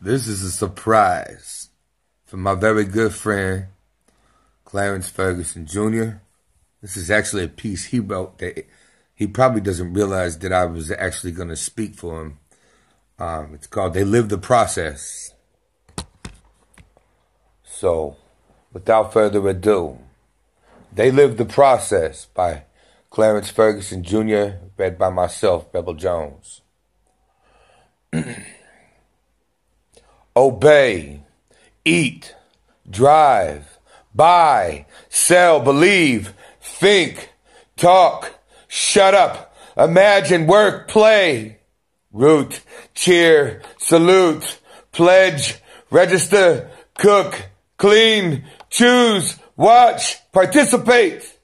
This is a surprise from my very good friend, Clarence Ferguson Jr. This is actually a piece he wrote that he probably doesn't realize that I was actually going to speak for him. Um, it's called They Live the Process. So, without further ado, They Live the Process by Clarence Ferguson Jr., read by myself, Rebel Jones. obey, eat, drive, buy, sell, believe, think, talk, shut up, imagine, work, play, root, cheer, salute, pledge, register, cook, clean, choose, watch, participate,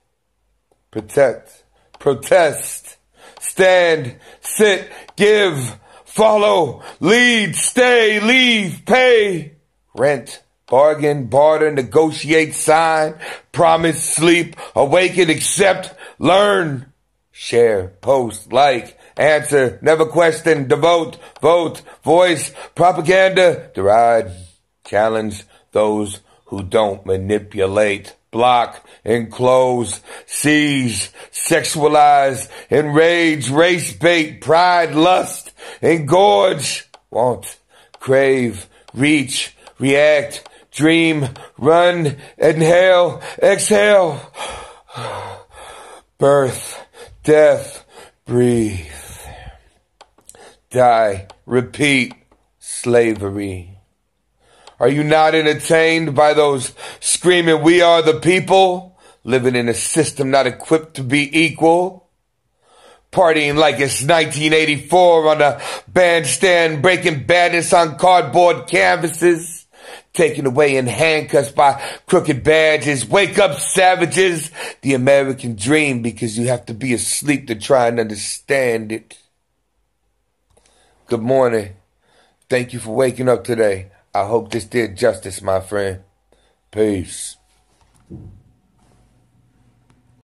protect, protest, stand, sit, give, follow, lead, stay, leave, pay, rent, bargain, barter, negotiate, sign, promise, sleep, awaken, accept, learn, share, post, like, answer, never question, devote, vote, voice, propaganda, deride, challenge those who don't manipulate block, enclose, seize, sexualize, enrage, race bait, pride, lust, engorge, want, crave, reach, react, dream, run, inhale, exhale, birth, death, breathe, die, repeat, slavery. Are you not entertained by those screaming, we are the people, living in a system not equipped to be equal? Partying like it's 1984 on a bandstand, breaking badness on cardboard canvases, taken away in handcuffs by crooked badges. Wake up, savages! The American dream because you have to be asleep to try and understand it. Good morning. Thank you for waking up today. I hope this did justice, my friend. Peace.